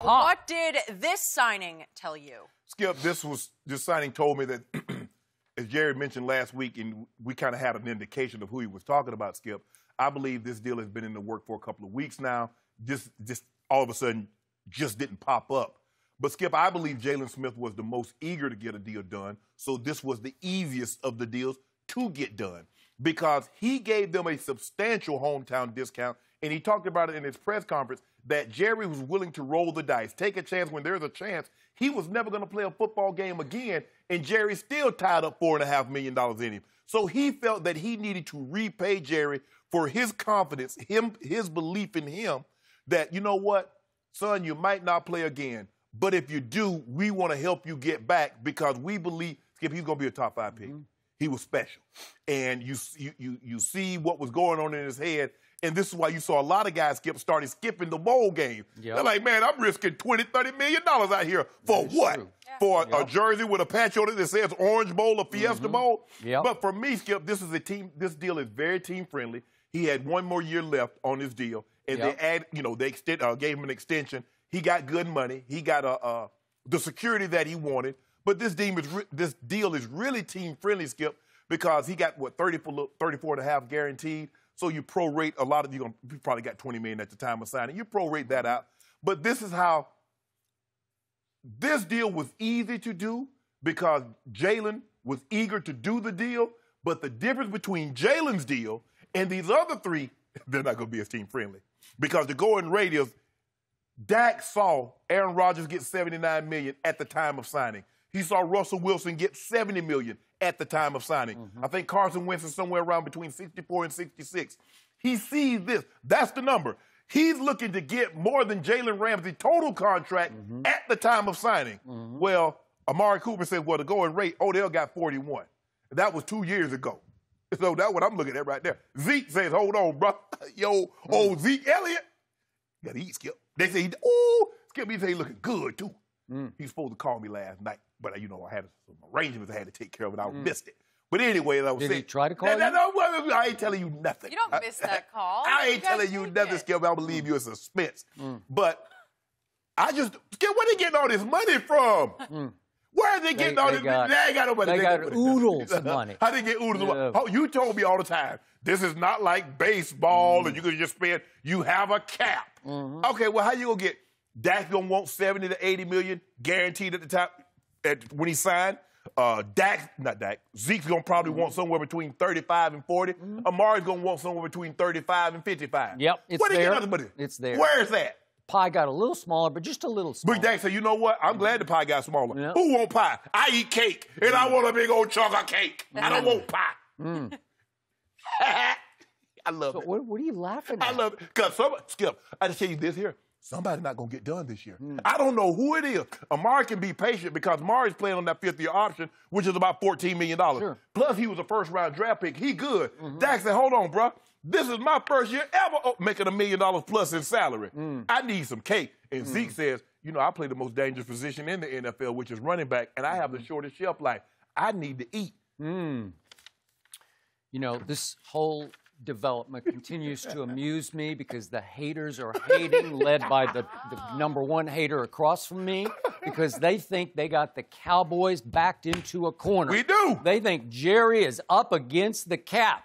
What did this signing tell you? Skip, this was this signing told me that, as Jerry mentioned last week, and we kind of had an indication of who he was talking about. Skip, I believe this deal has been in the work for a couple of weeks now. Just, just all of a sudden, just didn't pop up. But Skip, I believe Jaylon Smith was the most eager to get a deal done, so this was the easiest of the deals to get done because he gave them a substantial hometown discount, and he talked about it in his press conference that Jerry was willing to roll the dice, take a chance when there's a chance. He was never going to play a football game again, and Jerry still tied up four and a half million dollars in him. So he felt that he needed to repay Jerry for his confidence, him, his belief in him, that you know what, son, you might not play again, but if you do, we want to help you get back because we believe Skip he's going to be a top five pick. Mm-hmm. He was special, and you you you you see what was going on in his head and this is why you saw a lot of guys skip started skipping the bowl game. Yep. They're like, man, I'm risking 20, 30 million dollars out here for what? Yeah. For yep. a jersey with a patch on it that says Orange Bowl or Fiesta mm-hmm. Bowl. Yep. But for me, Skip, this is a team. This deal is very team friendly. He had one more year left on his deal, and they add, you know, they extend, uh, gave him an extension. He got good money. He got a, uh, the security that he wanted. But this deal is re- this deal is really team friendly, Skip, because he got what 34, 34 and a half guaranteed. So you prorate a lot of you, probably got 20 million at the time of signing. You prorate that out. But this is how this deal was easy to do because Jaylon was eager to do the deal. But the difference between Jaylon's deal and these other three, they're not going to be as team friendly. Because the going rate is Dak saw Aaron Rodgers get 79 million at the time of signing. He saw Russell Wilson get 70 million at the time of signing. Mm-hmm. I think Carson Wentz is somewhere around between 64 and 66. He sees this. That's the number. He's looking to get more than Jalen Ramsey total contract mm-hmm. at the time of signing. Mm-hmm. Well, Amari Cooper said, well, the going rate, Odell got 41. That was two years ago. So that's what I'm looking at right there. Zeke says, hold on, bro. Yo, old Zeke Elliott. Got to eat, Skip. They say, oh, Skip, he say he looking good, too. Mm. He's supposed to call me last night. But you know, I had some arrangements I had to take care of, and I mm. missed it. But anyway, I was Did saying, he try to call no, you? No, no, I ain't telling you nothing. You don't miss that call. I ain't telling you nothing, Skip. I believe you in suspense. Mm. But I just, Skip, where they getting all this money from? Mm. Where are they getting they, all this? money? they ain't got no money. They, they got oodles of money. How they get oodles yeah. of money? Oh, you told me all the time. This is not like baseball, and mm. you can just spend. You have a cap. Mm-hmm. Okay, well, how you gonna get? Dak gonna want seventy to eighty million guaranteed at the top at, when he signed. Uh, Dak, not Dak, Zeke's gonna probably mm-hmm. want somewhere between 35 and 40. Mm-hmm. Amari's gonna want somewhere between 35 and 55. Yep, it's Where there. Money? It's there. Where is that? Pie got a little smaller, but just a little smaller. Big Dak said, you know what? I'm glad the pie got smaller. Yep. Who want pie? I eat cake, and I want a big old chunk of cake. I don't want pie. Mm. I love so it. What, what, are you laughing at? I love it. Because some, Skip, I just tell you this here somebody's not going to get done this year. Mm. I don't know who it is. Amari can be patient because Amari's playing on that fifth year option, which is about $14 million. Sure. Plus, he was a first round draft pick. He good. Mm-hmm. Dak said, hold on, bro. This is my first year ever making a million dollars plus in salary. Mm. I need some cake. And mm. Zeke says, you know, I play the most dangerous position in the NFL, which is running back, and I have the mm-hmm. shortest shelf life. I need to eat. Mm. You know, this whole development continues to amuse me because the haters are hating, led by the, the, number one hater across from me, because they think they got the Cowboys backed into a corner. We do. They think Jerry is up against the cap.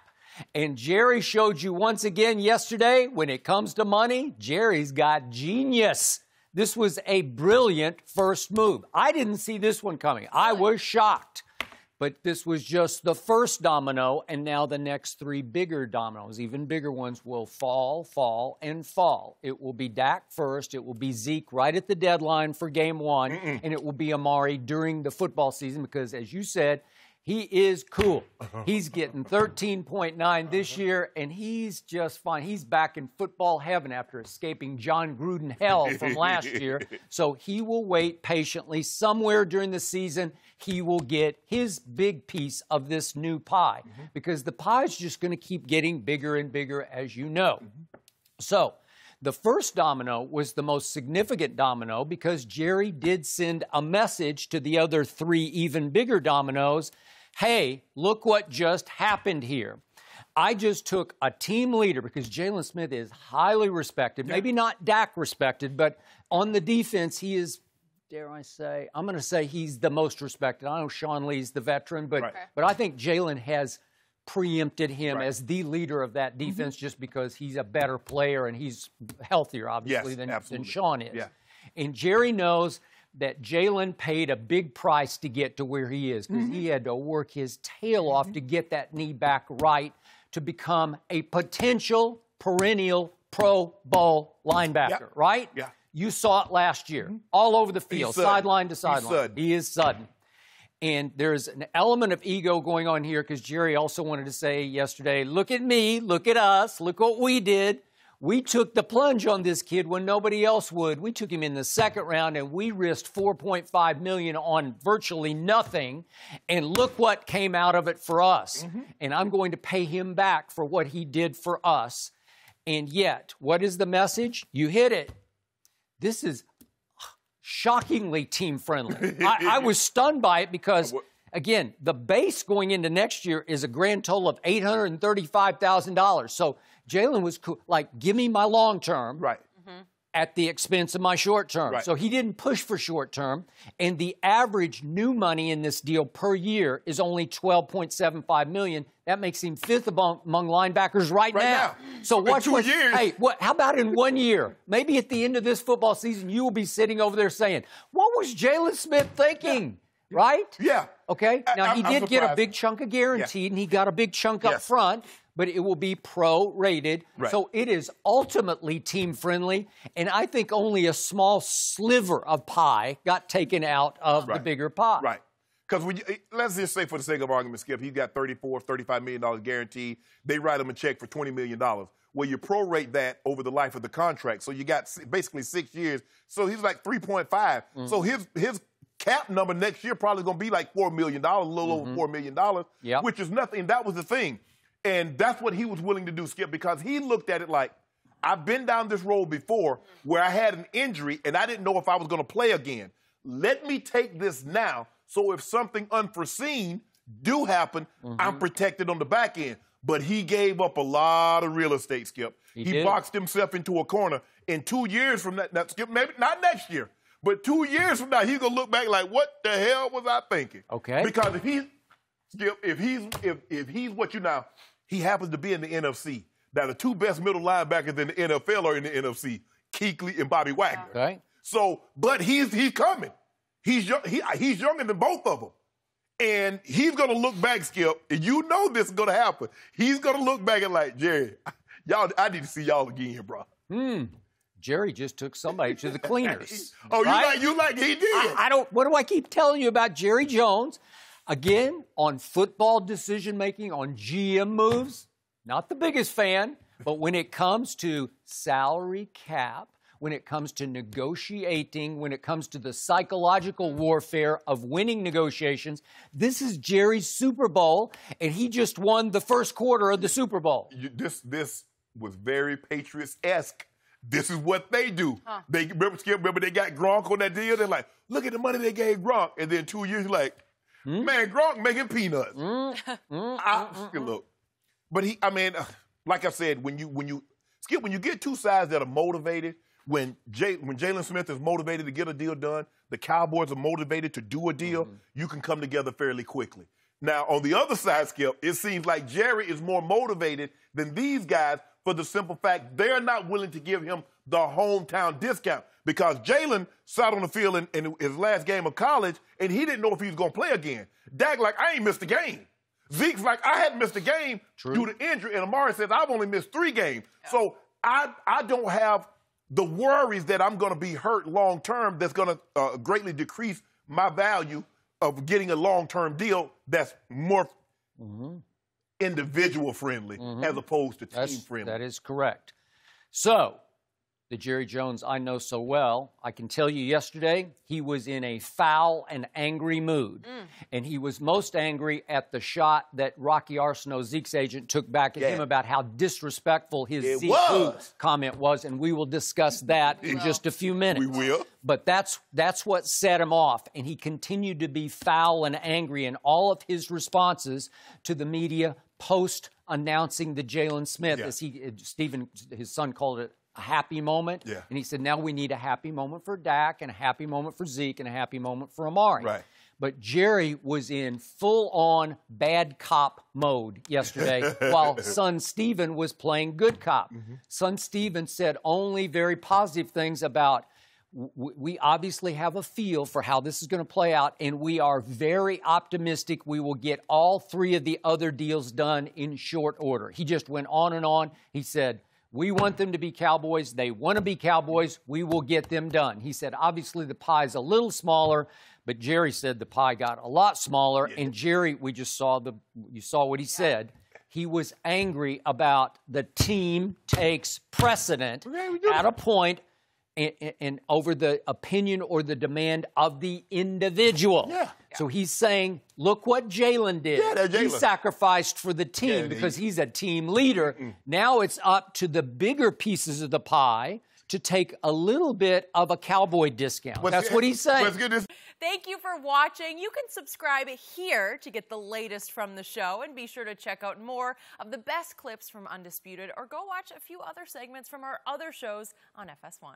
And Jerry showed you once again yesterday when it comes to money, Jerry's got genius. This was a brilliant first move. I didn't see this one coming. I was shocked. But this was just the first domino, and now the next three bigger dominoes, even bigger ones, will fall, fall, and fall. It will be Dak first, it will be Zeke right at the deadline for game one, Mm-mm. and it will be Amari during the football season because, as you said, he is cool. He's getting 13.9 this year, and he's just fine. He's back in football heaven after escaping Jon Gruden hell from last year. So he will wait patiently. Somewhere during the season, he will get his big piece of this new pie mm-hmm. because the pie is just going to keep getting bigger and bigger, as you know. Mm-hmm. So, the first domino was the most significant domino because Jerry did send a message to the other three even bigger dominoes hey, look what just happened here. I just took a team leader because Jaylon Smith is highly respected. Maybe not Dak respected, but on the defense, he is, dare I say, I'm going to say he's the most respected. I know Sean Lee's the veteran, but, Right. but I think Jaylon has preempted him Right. as the leader of that mm-hmm. defense just because he's a better player and he's healthier, obviously, Yes, than, than. Sean is. Yeah. And Jerry knows that Jaylon paid a big price to get to where he is because Mm-hmm. he had to work his tail off to get that knee back right to become a potential perennial Pro Bowl linebacker, Yeah. right? Yeah. You saw it last year, all over the field, sideline to sideline. He is sudden. And there's an element of ego going on here because Jerry also wanted to say yesterday, look at me, look at us, look what we did. We took the plunge on this kid when nobody else would. We took him in the second round and we risked 4.5 million on virtually nothing. And look what came out of it for us. Mm-hmm. And I'm going to pay him back for what he did for us. And yet, what is the message? You hit it. This is shockingly team friendly. I, I was stunned by it because, again, the base going into next year is a grand total of $835,000. So Jaylon was cool, like, give me my long term Right. Mm-hmm. at the expense of my short term. Right. So he didn't push for short term. And the average new money in this deal per year is only 12.75 million. That makes him fifth among, among linebackers right, Right now. now. So In watch two what, years. Hey, what, how about in one year? Maybe at the end of this football season, you will be sitting over there saying, "What was Jaylon Smith thinking?" Right? Yeah. Okay. Now he I'm- I'm did get a big chunk of guaranteed, and he got a big chunk up front, but it will be pro-rated. Right. So it is ultimately team friendly, and I think only a small sliver of pie got taken out of the bigger pie. Right. Because eh, let's just say for the sake of argument, Skip, he's got $34, 35 million dollars guaranteed. They write him a check for 20 million dollars. Well, you prorate that over the life of the contract, so you got basically six years. So he's like 3.5. So his his cap number next year probably going to be like four million dollars, a little over four million dollars, Yep. which is nothing. That was the thing, and that's what he was willing to do, Skip, because he looked at it like. I've been down this road before where I had an injury and I didn't know if I was going to play again. Let me take this now so if something unforeseen do happen, I'm mm-hmm. protected on the back end. But he gave up a lot of real estate, Skip. He, did. boxed himself into a corner. In two years from that, now, Skip, maybe not next year, but two years from now, he's gonna look back like, what the hell was I thinking? Okay. Because if he's Skip, if he's if if he's what you now, he happens to be in the NFC. Now the two best middle linebackers in the NFL are in the NFC, Kuechly and Bobby Wagner. Okay. So, but he's he's coming. He's young, he, he's younger than both of them. And he's gonna look back, Skip, and you know this is gonna happen. He's gonna look back and like, Jerry, y'all, I need to see y'all again, bro. Hmm. Jerry just took somebody to the cleaners. Oh, you like you like he did. I, I don't. What do I keep telling you about Jerry Jones? Again, on football decision making, on GM moves, not the biggest fan, but when it comes to salary cap, when it comes to negotiating, when it comes to the psychological warfare of winning negotiations, this is Jerry's Super Bowl, and he just won the first quarter of the Super Bowl. you, this this was very Patriots esque. This is what they do. They remember Skip. Remember they got Gronk on that deal. They're like, look at the money they gave Gronk, and then two years like, Hmm? man, Gronk making peanuts. Hmm? Hmm? I, mm, mm, mm. look, but he. I mean, uh, like I said, when you when you Skip, when you get two sides that are motivated, when Jay, when Jaylon Smith is motivated to get a deal done, the Cowboys are motivated to do a deal. Mm-hmm. You can come together fairly quickly. Now, on the other side, Skip, it seems like Jerry is more motivated than these guys for the simple fact they're not willing to give him the hometown discount because Jaylon sat on the field in, in his last game of college and he didn't know if he was going to play again. Dak, like, I ain't missed a game. Zeke's like, I hadn't missed a game due to injury, and Amari says, I've only missed three games. So I, I don't have the worries that I'm going to be hurt long term that's going to uh, greatly decrease my value of getting a long term deal that's more individual friendly as opposed to team That's, friendly. that is correct. So, the Jerry Jones I know so well, I can tell you yesterday, he was in a foul and angry mood. And he was most angry at the shot that Rocky Arceneaux, Zeke's agent, took back at Yeah. him about how disrespectful his It Zeke was. Comment was. And we will discuss that in just a few minutes. we will. But that's that's what set him off, and he continued to be foul and angry in all of his responses to the media post announcing the Jaylon Smith, Yeah. as he uh, Stephen, his son called it a happy moment. Yeah. And he said, now we need a happy moment for Dak and a happy moment for Zeke and a happy moment for Amari. Right. But Jerry was in full on bad cop mode yesterday while son Stephen was playing good cop. Mm-hmm. Son Stephen said only very positive things about w- we obviously have a feel for how this is going to play out, and we are very optimistic we will get all three of the other deals done in short order. He just went on and on. He said, we want them to be Cowboys. They want to be Cowboys. We will get them done. He said, obviously, the pie's a little smaller, but Jerry said the pie got a lot smaller. And Jerry, we just saw the, you saw what he said. He was angry about the team takes precedent Okay, at a point and, and over the opinion or the demand of the individual. Yeah. So he's saying, look what Jaylon did. Yeah, that He sacrificed for the team Yeah, because he's a team leader. Now it's up to the bigger pieces of the pie to take a little bit of a cowboy discount. But That's see- what he's saying. Let's. Thank you for watching. You can subscribe here to get the latest from the show and be sure to check out more of the best clips from Undisputed or go watch a few other segments from our other shows on FS1.